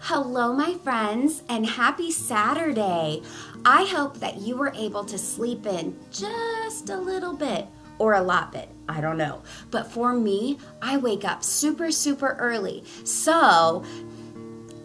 Hello, my friends, and happy Saturday. I hope that you were able to sleep in just a little bit or a lot bit. I don't know. But for me, I wake up super, super early. So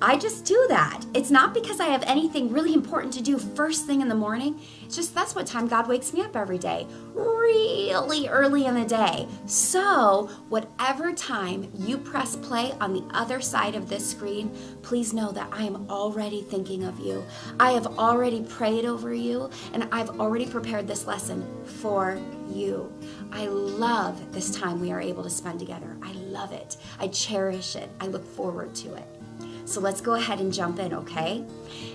I just do that. It's not because I have anything really important to do first thing in the morning. It's just that's what time God wakes me up every day, really early in the day. So, whatever time you press play on the other side of this screen, please know that I am already thinking of you. I have already prayed over you, and I've already prepared this lesson for you. I love this time we are able to spend together. I love it. I cherish it. I look forward to it. So let's go ahead and jump in, okay?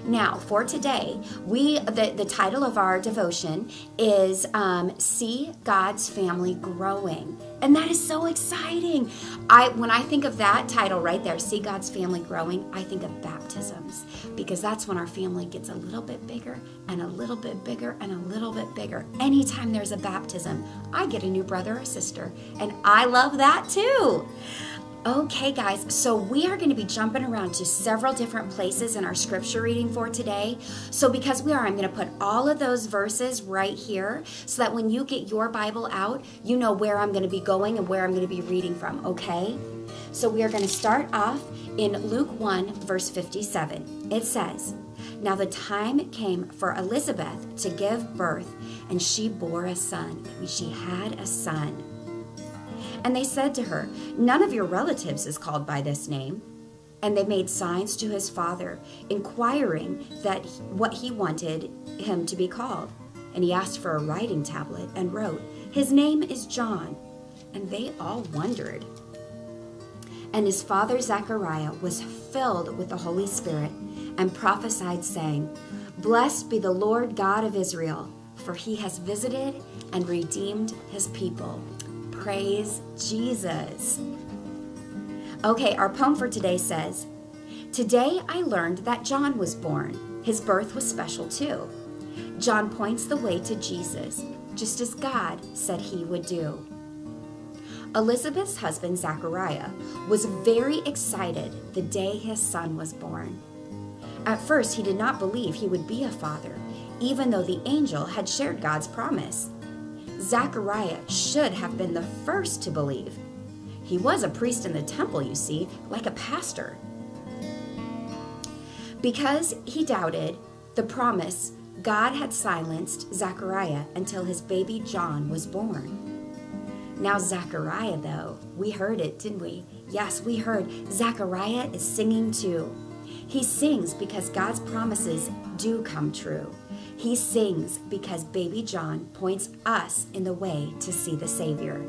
Now, for today, we the, the title of our devotion is um, "See God's Family Growing," and that is so exciting. I when I think of that title right there, "See God's Family Growing," I think of baptisms because that's when our family gets a little bit bigger and a little bit bigger and a little bit bigger. Anytime there's a baptism, I get a new brother or sister, and I love that too. Okay, guys, so we are going to be jumping around to several different places in our scripture reading for today. So, because we are, I'm going to put all of those verses right here so that when you get your Bible out, you know where I'm going to be going and where I'm going to be reading from, okay? So, we are going to start off in Luke 1, verse 57. It says, Now the time came for Elizabeth to give birth, and she bore a son. She had a son. And they said to her, None of your relatives is called by this name. And they made signs to his father, inquiring that what he wanted him to be called. And he asked for a writing tablet and wrote, His name is John. And they all wondered. And his father Zechariah was filled with the Holy Spirit and prophesied, saying, Blessed be the Lord God of Israel, for he has visited and redeemed his people. Praise Jesus. Okay, our poem for today says Today I learned that John was born. His birth was special too. John points the way to Jesus, just as God said he would do. Elizabeth's husband, Zachariah, was very excited the day his son was born. At first, he did not believe he would be a father, even though the angel had shared God's promise. Zachariah should have been the first to believe. He was a priest in the temple, you see, like a pastor. Because he doubted the promise, God had silenced Zachariah until his baby John was born. Now, Zachariah, though, we heard it, didn't we? Yes, we heard. Zachariah is singing too. He sings because God's promises do come true. He sings because baby John points us in the way to see the Savior.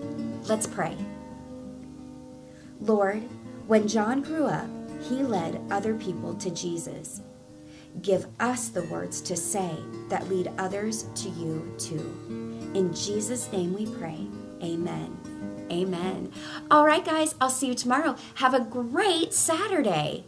Let's pray. Lord, when John grew up, he led other people to Jesus. Give us the words to say that lead others to you too. In Jesus' name we pray. Amen. Amen. All right, guys, I'll see you tomorrow. Have a great Saturday.